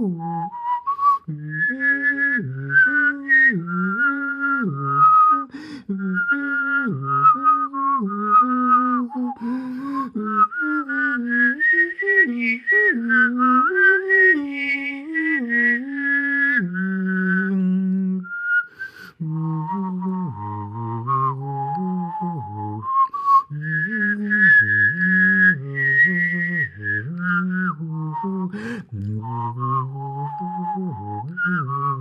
Wow. Mm-hmm.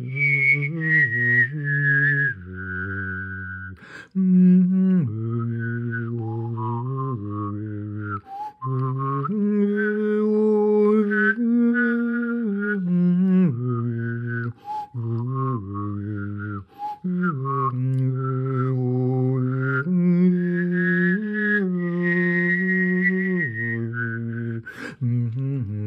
Mm-hmm. Mm-hmm.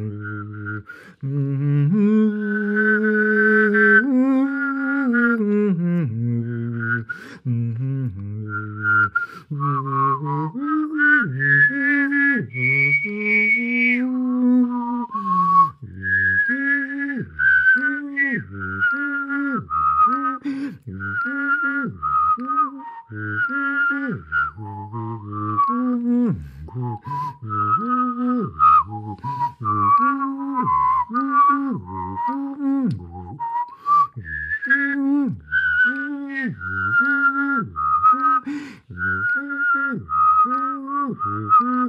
Mm-hmm.